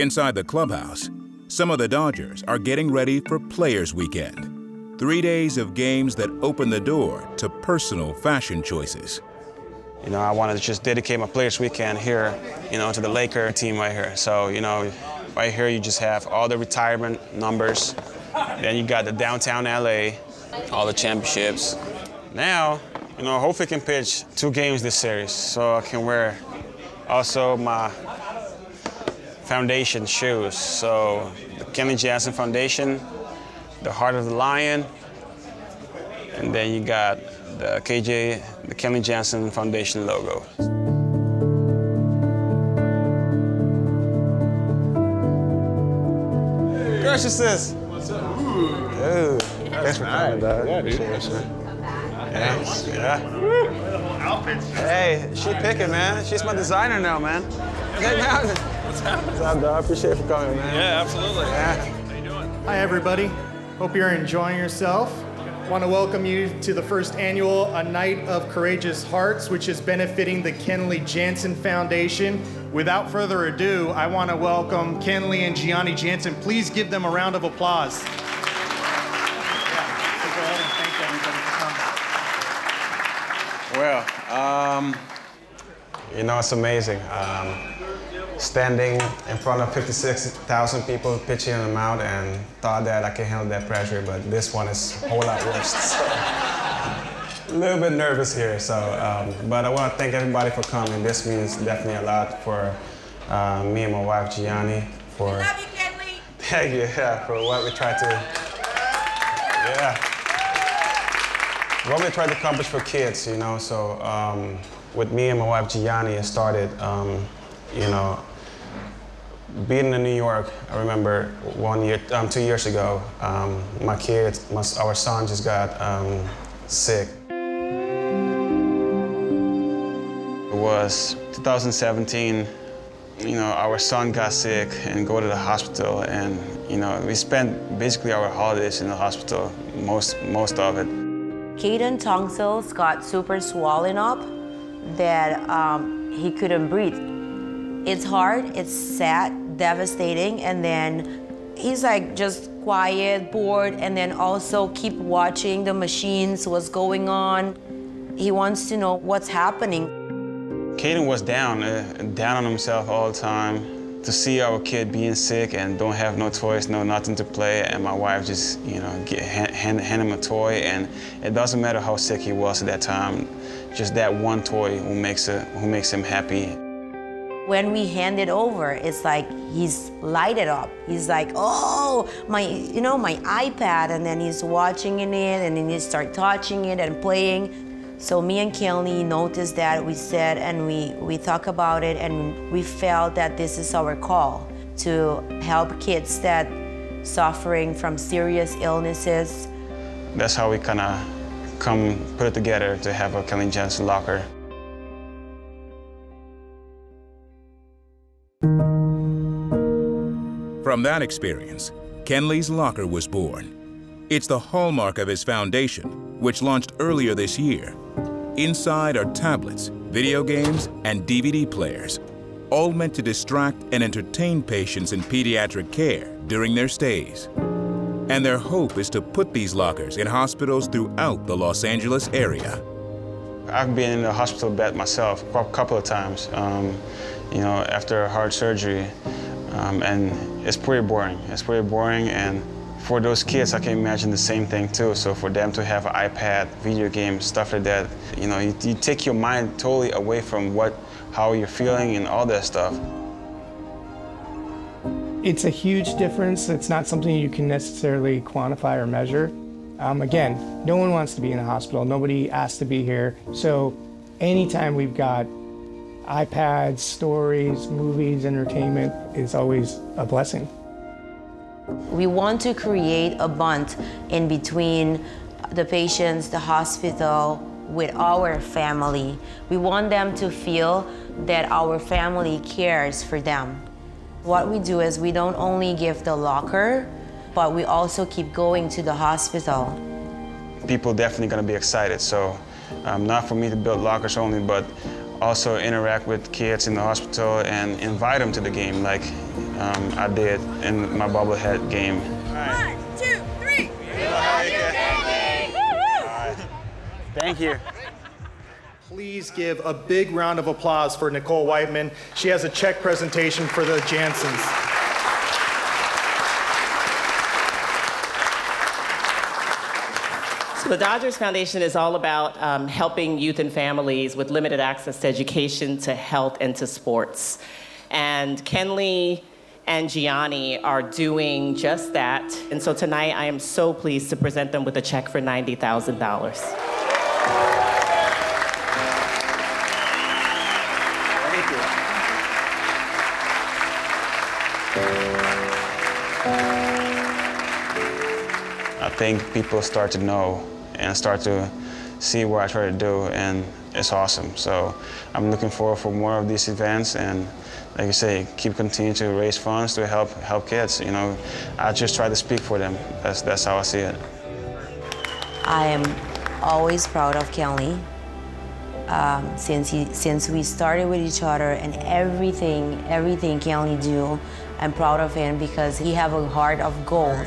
Inside the clubhouse, some of the Dodgers are getting ready for Players Weekend. Three days of games that open the door to personal fashion choices. You know, I wanted to just dedicate my Players Weekend here, you know, to the Laker team right here. So, you know, right here you just have all the retirement numbers. Then you got the downtown LA, all the championships. Now, you know, hopefully can pitch two games this series so I can wear also my foundation shoes. So the Kenley Jansen Foundation, the Heart of the Lion, and then you got the KJ, the Kenley Jansen Foundation logo. Graciousness. What's up? Dude, thanks for coming, dog. Yeah, dude. Yeah, yeah. Outfits. Hey, she picking, man. She's my designer now, man. Hey. What's up? What's up, dog? Appreciate you for coming, man. Yeah, absolutely. Yeah. How you doing? Hi, everybody. Hope you're enjoying yourself. Want to welcome you to the first annual A Night of Courageous Hearts, which is benefiting the Kenley Jansen Foundation. Without further ado, I want to welcome Kenley and Gianni Jansen. Please give them a round of applause. Yeah, so go ahead and thank everybody for coming. Well, um, you know, it's amazing. Um, standing in front of 56,000 people, pitching them out, and thought that I could handle that pressure, but this one is a whole lot worse. So, a little bit nervous here, so, um, but I want to thank everybody for coming. This means definitely a lot for uh, me and my wife, Gianni, for. Love you, Kenley. Thank you, yeah, for what we tried to, yeah. What we tried to accomplish for kids, you know, so um, with me and my wife Gianni, it started, um, you know, being in New York, I remember one year, um, two years ago, um, my kid, my, our son just got um, sick. It was 2017, you know, our son got sick and go to the hospital and, you know, we spent basically our holidays in the hospital, most, most of it. Caden tonsils got super swollen up that um, he couldn't breathe. It's hard, it's sad, devastating, and then he's like just quiet, bored, and then also keep watching the machines, what's going on. He wants to know what's happening. Caden was down, uh, down on himself all the time. To see our kid being sick and don't have no toys, no nothing to play, and my wife just, you know, get, hand, hand, him a toy, and it doesn't matter how sick he was at that time, just that one toy who makes, it, who makes him happy. When we hand it over, it's like he's lighted up. He's like, oh, my, you know, my iPad, and then he's watching in it, and then he start touching it and playing. So me and Kelly noticed that, we said, and we, we talked about it, and we felt that this is our call to help kids that suffering from serious illnesses. That's how we kind of come put it together to have a Kelly Jansen locker. From that experience, Kenley's Locker was born. It's the hallmark of his foundation, which launched earlier this year. Inside are tablets, video games, and DVD players, all meant to distract and entertain patients in pediatric care during their stays. And their hope is to put these lockers in hospitals throughout the Los Angeles area. I've been in the hospital bed myself a couple of times, um, you know, after a heart surgery, um, and it's pretty boring. It's pretty boring, and for those kids, I can imagine the same thing too. So for them to have an iPad, video games, stuff like that, you know, you, you take your mind totally away from what, how you're feeling and all that stuff. It's a huge difference. It's not something you can necessarily quantify or measure. Um, again, no one wants to be in a hospital. Nobody asked to be here. So anytime we've got iPads, stories, movies, entertainment, is always a blessing. We want to create a bond in between the patients, the hospital, with our family. We want them to feel that our family cares for them. What we do is we don't only give the locker, but we also keep going to the hospital. People definitely gonna be excited. So um, not for me to build lockers only, but also interact with kids in the hospital and invite them to the game. Like, um, I did in my bobblehead game. One, two, three. Thank you. Please give a big round of applause for Nichol Whiteman. She has a check presentation for the Jansens. The Dodgers Foundation is all about um, helping youth and families with limited access to education, to health, and to sports. And Kenley and Gianni are doing just that. And so tonight I am so pleased to present them with a check for $90,000. I think people start to know and start to see what I try to do, and it's awesome. So I'm looking forward for more of these events, and like you say, keep continuing to raise funds to help help kids. You know, I just try to speak for them. That's that's how I see it. I am always proud of Kelly. Um, since he, since we started with each other and everything, everything Kelly do, I'm proud of him because he have a heart of gold.